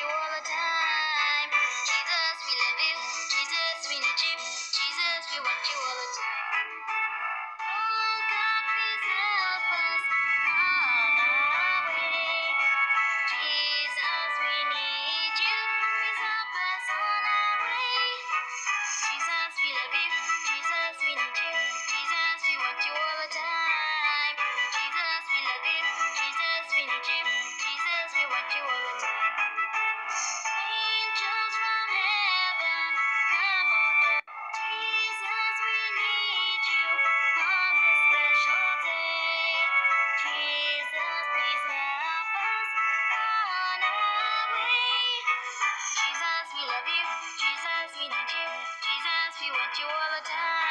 you all the time. Jesus, we love you. Jesus, we need you. Jesus, we want you. Want you all the time.